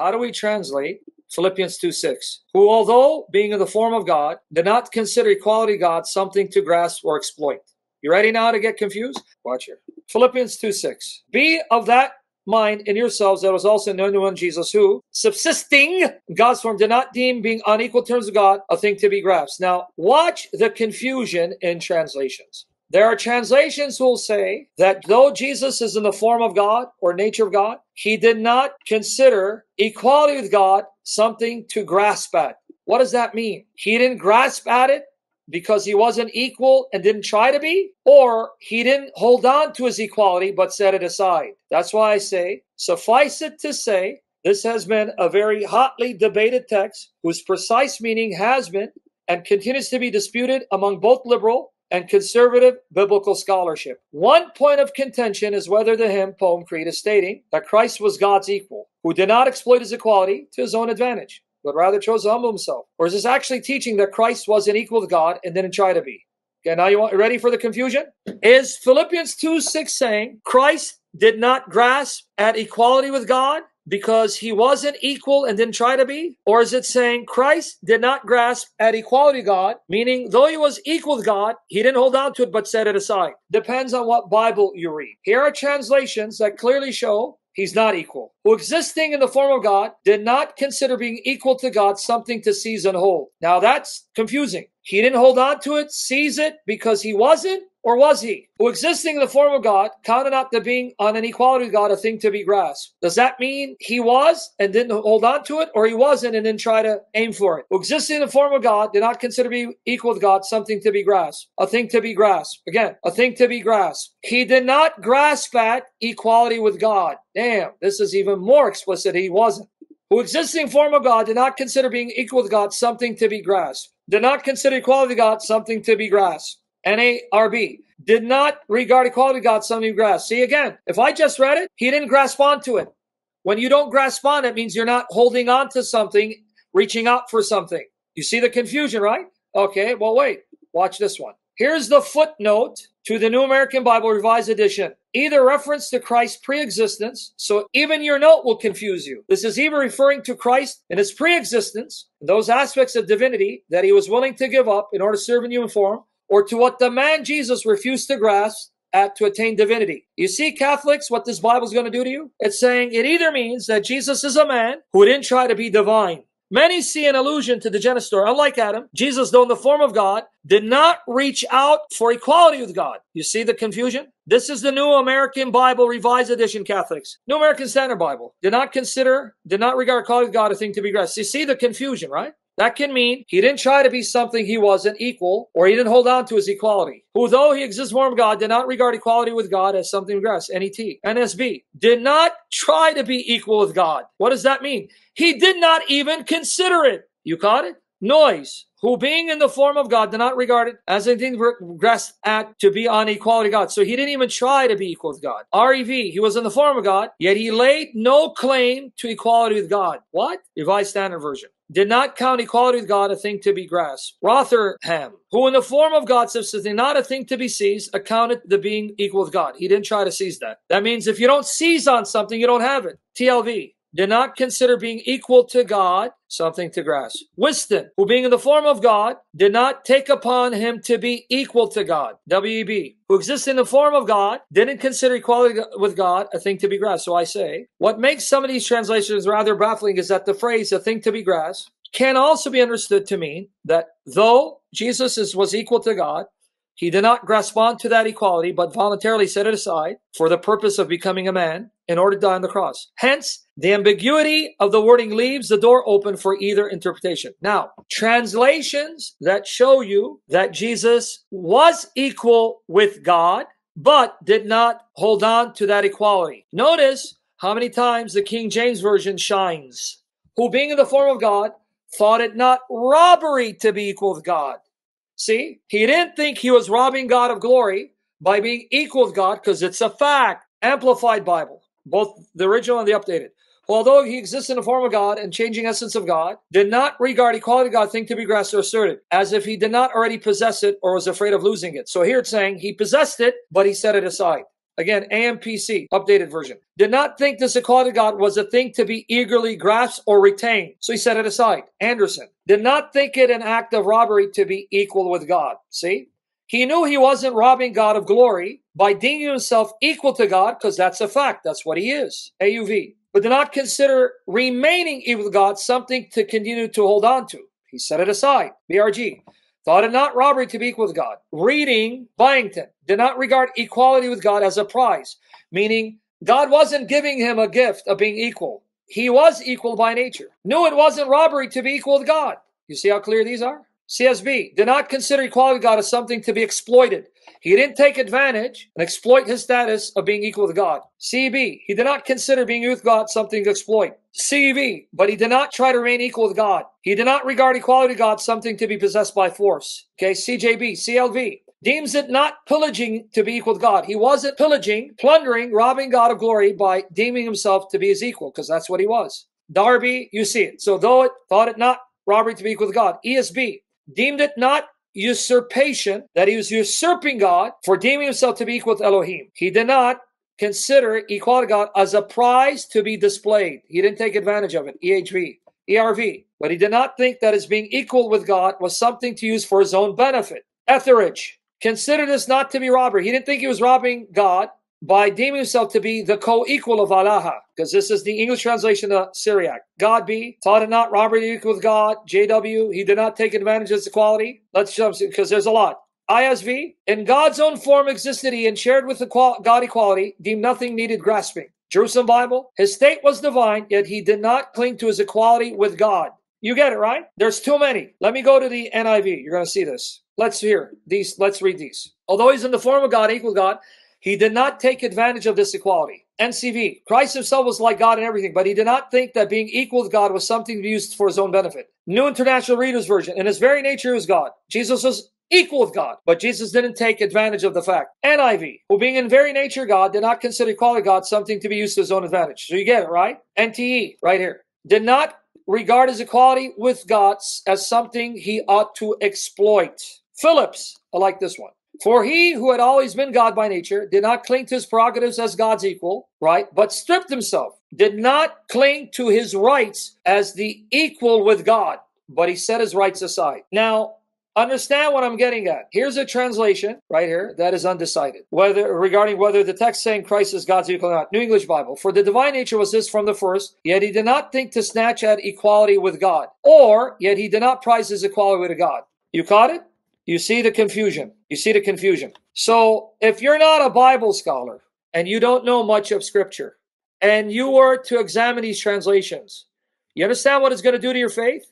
How do we translate Philippians 2 6? Who, although being in the form of God, did not consider equality God something to grasp or exploit. You ready now to get confused? Watch here. Philippians 2 6. Be of that mind in yourselves that was also known to one Jesus who, subsisting God's form, did not deem being on equal terms with God a thing to be grasped. Now, watch the confusion in translations. There are translations who will say that though Jesus is in the form of God or nature of God, he did not consider equality with God something to grasp at. What does that mean? He didn't grasp at it because he wasn't equal and didn't try to be, or he didn't hold on to his equality but set it aside. That's why I say, suffice it to say, this has been a very hotly debated text whose precise meaning has been and continues to be disputed among both liberal and conservative biblical scholarship. One point of contention is whether the hymn poem creed is stating that Christ was God's equal, who did not exploit his equality to his own advantage, but rather chose to humble himself. Or is this actually teaching that Christ wasn't equal to God and didn't try to be? Okay, now you want ready for the confusion? Is Philippians 2 6 saying Christ did not grasp at equality with God because he wasn't equal and didn't try to be? Or is it saying Christ did not grasp at equality God, meaning though he was equal with God, he didn't hold on to it but set it aside? Depends on what Bible you read. Here are translations that clearly show He's not equal. Who existing in the form of God did not consider being equal to God something to seize and hold. Now that's confusing. He didn't hold on to it, seize it because he wasn't, or was he? Who existing in the form of God counted not the being on an equality with God a thing to be grasped. Does that mean he was and didn't hold on to it, or he wasn't and didn't try to aim for it? Who existing in the form of God did not consider being equal to God something to be grasped, a thing to be grasped. Again, a thing to be grasped. He did not grasp at equality with God. Damn, this is even more explicit. He wasn't. Who existing form of God did not consider being equal to God something to be grasped. Did not consider equality with God something to be grasped. NARB, did not regard equality God something to grasp. See again, if I just read it, he didn't grasp onto it. When you don't grasp on it, means you're not holding on to something, reaching out for something. You see the confusion, right? Okay, well, wait, watch this one. Here's the footnote to the New American Bible Revised Edition. Either reference to Christ's pre-existence, so even your note will confuse you. This is either referring to Christ in his pre-existence, those aspects of divinity that he was willing to give up in order to serve in human form, or to what the man Jesus refused to grasp at to attain divinity. You see, Catholics, what this Bible is going to do to you? It's saying it either means that Jesus is a man who didn't try to be divine. Many see an allusion to the Genesis story. Unlike Adam, Jesus, though in the form of God, did not reach out for equality with God. You see the confusion? This is the New American Bible Revised Edition, Catholics. New American Standard Bible. Did not consider, did not regard equality with God a thing to be grasped. You see the confusion, right? That can mean he didn't try to be something he wasn't equal, or he didn't hold on to his equality. Who, though he exists form of God, did not regard equality with God as something grasp. NET. NSB. Did not try to be equal with God. What does that mean? He did not even consider it. You caught it? Noyes who being in the form of God did not regard it as anything grasp at to be on equality with God. So he didn't even try to be equal with God. REV, he was in the form of God, yet he laid no claim to equality with God. What? Revised Standard Version. Did not count equality with God a thing to be grasped. Rotherham, who in the form of God subsisting not a thing to be seized, accounted the being equal with God. He didn't try to seize that. That means if you don't seize on something, you don't have it. TLV, did not consider being equal to God something to grasp. Wisdom, who being in the form of God, did not take upon him to be equal to God. WEB, who exists in the form of God, didn't consider equality with God a thing to be grasped. So I say, what makes some of these translations rather baffling is that the phrase a thing to be grasped can also be understood to mean that though Jesus is, was equal to God, he did not grasp onto that equality, but voluntarily set it aside for the purpose of becoming a man in order to die on the cross. Hence, the ambiguity of the wording leaves the door open for either interpretation. Now, translations that show you that Jesus was equal with God, but did not hold on to that equality. Notice how many times the King James Version shines. Who being in the form of God, thought it not robbery to be equal with God. See, he didn't think he was robbing God of glory by being equal with God because it's a fact. Amplified Bible, both the original and the updated. Although he exists in the form of God and changing essence of God, did not regard equality of God thing to be grasped or asserted, as if he did not already possess it or was afraid of losing it. So here it's saying he possessed it, but he set it aside. Again, AMPC, updated version. Did not think this equality of God was a thing to be eagerly grasped or retained. So he set it aside. Anderson. Did not think it an act of robbery to be equal with God. See? He knew he wasn't robbing God of glory by deeming himself equal to God, because that's a fact. That's what he is. AUV. But did not consider remaining equal to God something to continue to hold on to. He set it aside. BRG. Thought it not robbery to be equal with God. Reading Byington did not regard equality with God as a prize, meaning God wasn't giving him a gift of being equal. He was equal by nature. Knew it wasn't robbery to be equal with God. You see how clear these are? CSB did not consider equality with God as something to be exploited. He didn't take advantage and exploit his status of being equal to God. CB, he did not consider being with God something to exploit. CV, but he did not try to remain equal with God. He did not regard equality to God something to be possessed by force. Okay, CJB, CLV, deems it not pillaging to be equal to God. He wasn't pillaging, plundering, robbing God of glory by deeming himself to be his equal, because that's what he was. Darby, you see it. So though it thought it not robbery to be equal to God. ESB, deemed it not usurpation, that he was usurping God for deeming himself to be equal to Elohim. He did not consider equality God as a prize to be displayed. He didn't take advantage of it. EHV, ERV. But he did not think that his being equal with God was something to use for his own benefit. Etheridge considered this not to be robbery. He didn't think he was robbing God by deeming himself to be the co-equal of Allah, because this is the English translation of Syriac. God be, taught it not robbery equal with God. JW, he did not take advantage of his equality. Let's jump, because there's a lot. ISV, in God's own form existed he and shared with the God equality, deemed nothing needed grasping. Jerusalem Bible, his state was divine, yet he did not cling to his equality with God. You get it, right? There's too many. Let me go to the NIV. You're going to see this. Let's hear these. Let's read these. Although he's in the form of God, equal God, he did not take advantage of this equality. NCV, Christ himself was like God in everything, but he did not think that being equal with God was something to be used for his own benefit. New International Reader's Version, in his very nature, was God. Jesus was equal with God, but Jesus didn't take advantage of the fact. NIV, who being in very nature God, did not consider equality God something to be used to his own advantage. So you get it, right? NTE, right here, did not regard his equality with God as something he ought to exploit. Phillips, I like this one. For he who had always been God by nature did not cling to his prerogatives as God's equal, right? But stripped himself, did not cling to his rights as the equal with God, but he set his rights aside. Now, understand what I'm getting at. Here's a translation right here that is undecided. Whether regarding whether the text saying Christ is God's equal or not. New English Bible. For the divine nature was this from the first, yet he did not think to snatch at equality with God. Or yet he did not prize his equality with God. You caught it? You see the confusion. You see the confusion. So if you're not a Bible scholar and you don't know much of Scripture, and you were to examine these translations, you understand what it's going to do to your faith?